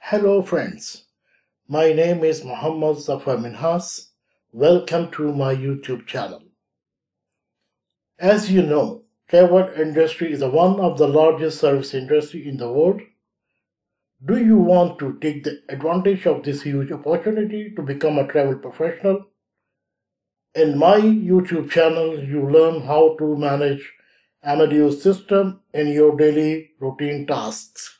Hello, friends. My name is Muhammad Zafar Minhas. Welcome to my YouTube channel. As you know, travel industry is one of the largest service industry in the world. Do you want to take the advantage of this huge opportunity to become a travel professional? In my YouTube channel, you learn how to manage Amadeus system in your daily routine tasks.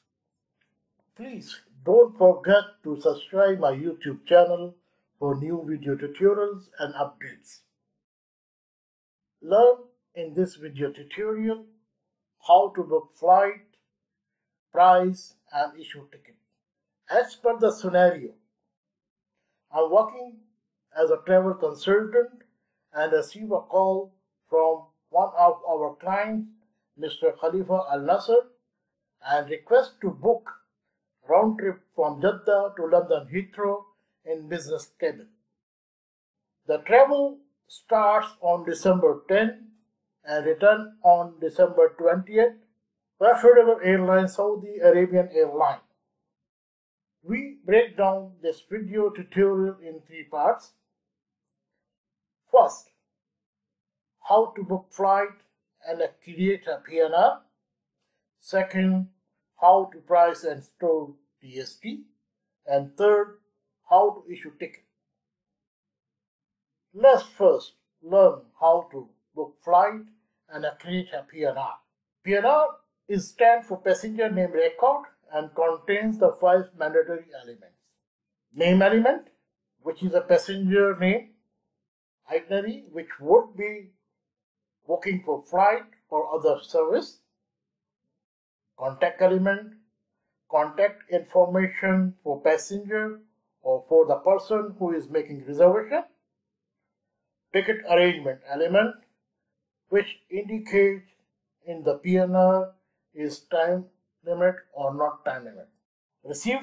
Please don't forget to subscribe my YouTube channel for new video tutorials and updates. Learn in this video tutorial how to book flight, price and issue ticket. As per the scenario, I'm working as a travel consultant and receive a call from one of our clients, Mr. Khalifa Al Nasser, and request to book round trip from Jeddah to London Heathrow in business cabin. The travel starts on December 10 and return on December 20th. Preferable airline Saudi Arabian Airline. We break down this video tutorial in three parts. First, how to book flight and create a PNR. Second, how to price and store TST. And third, how to issue ticket. Let's first learn how to book flight and create a PNR. PNR is stand for passenger name record and contains the five mandatory elements. Name element, which is a passenger name, itinerary, which would be booking for flight or other service, contact element, contact information for passenger or for the person who is making reservation, ticket arrangement element, which indicates in the PNR is time limit or not time limit. Receive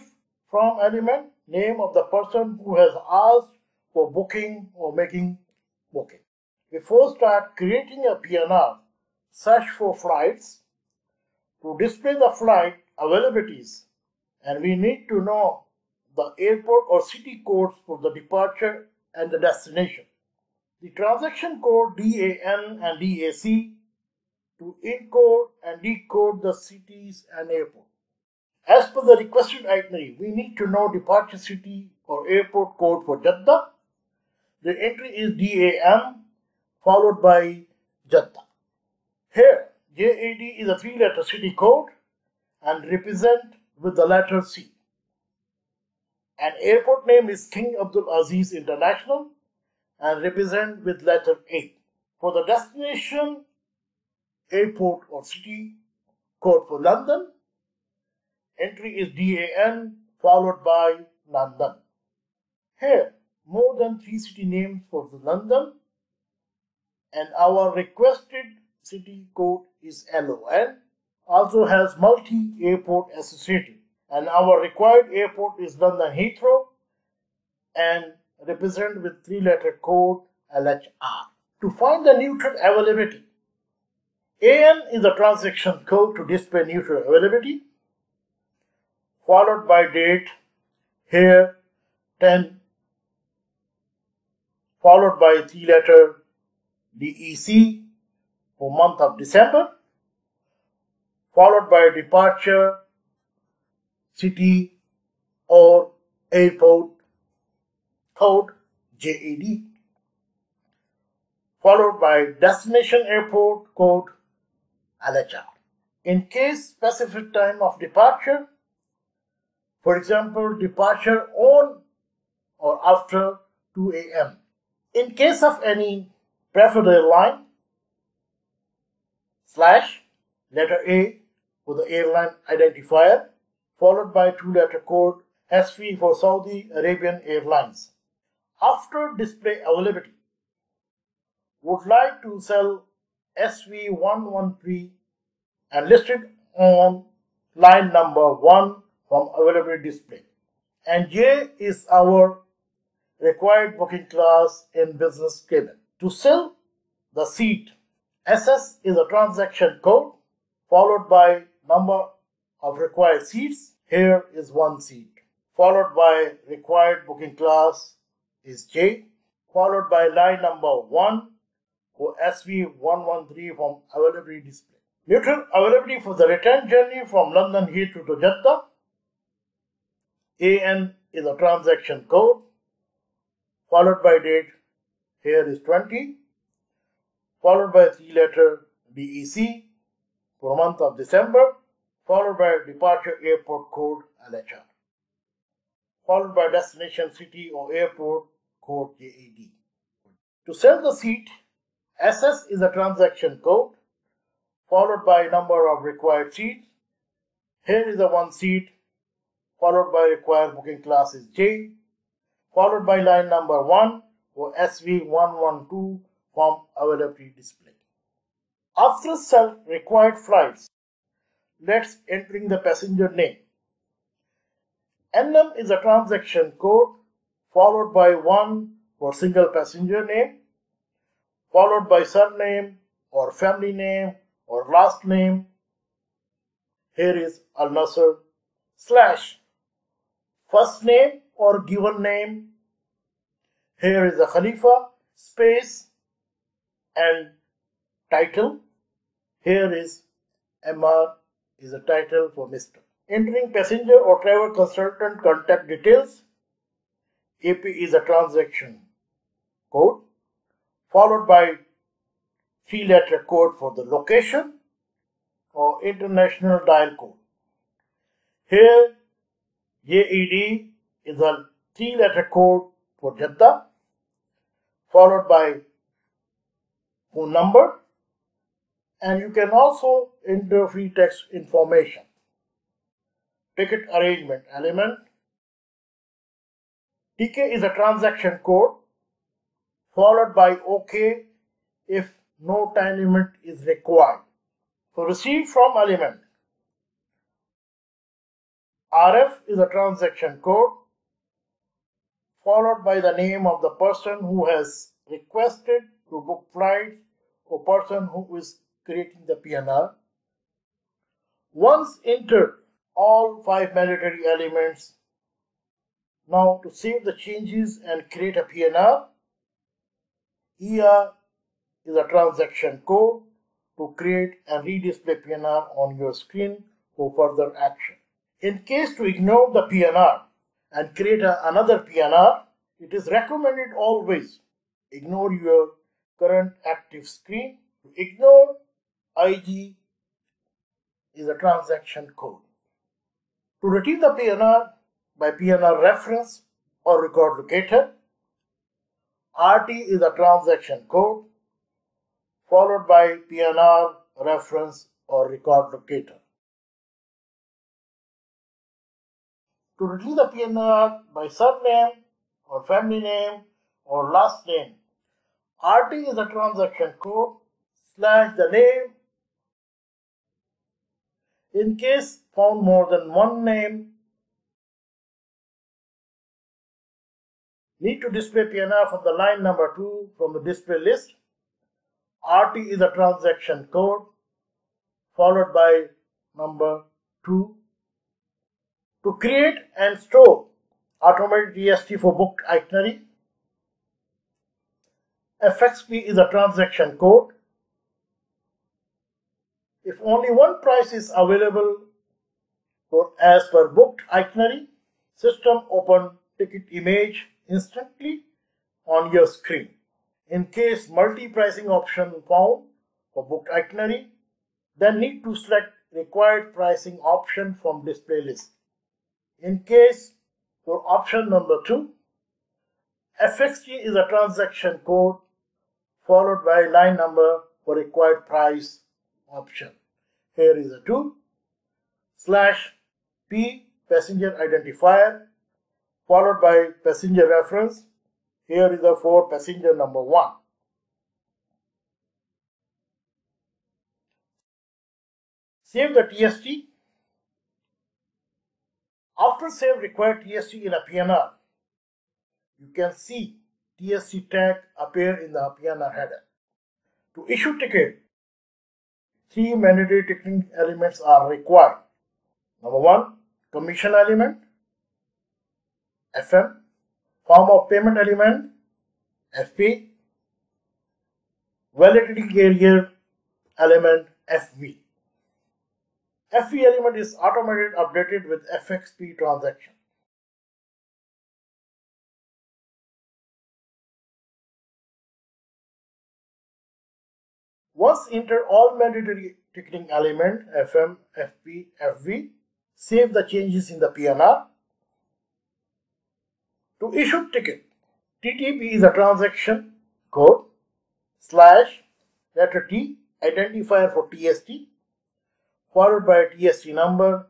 from element, name of the person who has asked for booking or making booking. Before start creating a PNR, search for flights. To display the flight availabilities, and we need to know the airport or city codes for the departure and the destination. The transaction code DAN and DAC to encode and decode the cities and airport. As per the requested itinerary, we need to know departure city or airport code for Jeddah. The entry is DAN followed by Jeddah. Here, JED is a three-letter city code and represent with the letter C. An airport name is King Abdul Aziz International and represent with letter A. For the destination, airport or city, code for London, entry is DAN followed by London. Here, more than three city names for the London and our requested city code is LON also has multi-airport associated and our required airport is London Heathrow and represented with three-letter code LHR. To find the neutral availability, AN is the transaction code to display neutral availability followed by date here 10 followed by three-letter DEC for month of December followed by departure, city or airport code JED, followed by destination airport code LHR. In case specific time of departure, for example, departure on or after 2 a.m. In case of any preferred airline, slash letter A for the airline identifier, followed by two-letter code SV for Saudi Arabian Airlines. After display availability, would like to sell SV113 and listed on line number 1 from availability display. And J is our required booking class in business cabin. To sell the seat, SS is a transaction code followed by number of required seats. Here is one seat. followed by required booking class is J, followed by line number 1 for SV113 from availability display. Neutral availability for the return journey from London Heathrow to Jeddah. AN is a transaction code, followed by date, here is 20, followed by three letter DEC for month of December, followed by departure airport code LHR, followed by destination city or airport code JED. To sell the seat, SS is a transaction code, followed by number of required seats. Here is a one seat, followed by required booking class is J, followed by line number 1 for SV112 from availability display. After sell required flights, let's entering the passenger name. NM is a transaction code followed by 1 for single passenger name, followed by surname or family name or last name. Here is Al Nasser slash first name or given name. Here is a Khalifa space and title. Here is MR is a title for Mr. Entering passenger or travel consultant contact details. AP is a transaction code followed by three letter code for the location or international dial code. Here JED is a three letter code for Jeddah followed by phone number and you can also enter free text information. Ticket arrangement element. TK is a transaction code followed by OK if no time limit is required. For receipt from element, RF is a transaction code followed by the name of the person who has requested to book flights or person who is creating the PNR. Once entered all five mandatory elements, now to save the changes and create a PNR, ER is a transaction code to create and redisplay PNR on your screen for further action. In case to ignore the PNR and create a, another PNR, it is recommended always ignore your current active screen. To ignore IG is a transaction code. To retrieve the PNR by PNR reference or record locator, RT is a transaction code followed by PNR reference or record locator. To retrieve the PNR by surname or family name or last name, RT is a transaction code slash the name in case found more than one name, need to display PNR from the line number 2 from the display list. RT is a transaction code followed by number 2. To create and store automated TST for booked itinerary, FXP is a transaction code if only one price is available for as per booked itinerary, system open ticket image instantly on your screen. In case multi-pricing option found for booked itinerary, then need to select required pricing option from display list. In case for option number 2, FXT is a transaction code followed by line number for required price option. Here is a 2 slash P passenger identifier followed by passenger reference. Here is a 4 passenger number 1. Save the TST. After save required TST in a PNR, you can see TST tag appear in the PNR header. To issue ticket, three mandatory ticketing elements are required. Number one, commission element. FM, form of payment element FP, validity carrier element FV. FV element is automated updated with FXP transaction. Once enter all mandatory ticketing element FM, FP, FV, save the changes in the PNR. To issue ticket, TTP is a transaction code slash letter T identifier for TST followed by TST number.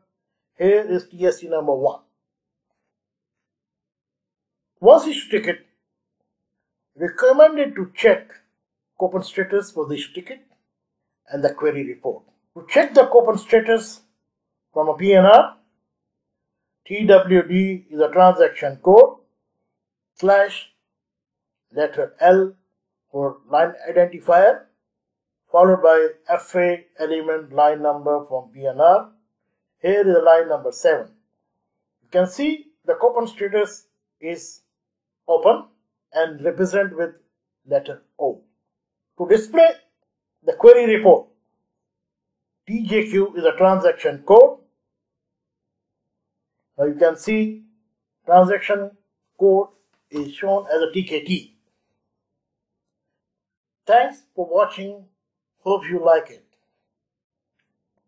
Here is TST number 1. Once issue ticket, recommended to check coupon status for this ticket and the query report. To check the coupon status from a PNR, TWD is a transaction code slash letter L for line identifier followed by FA element line number from PNR. Here is line number 7. You can see the coupon status is open and represent with letter O. To display the query report, TJQ is a transaction code. Now you can see transaction code is shown as a TKT. Thanks for watching. Hope you like it.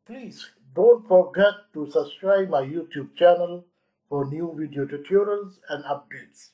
Please don't forget to subscribe my YouTube channel for new video tutorials and updates.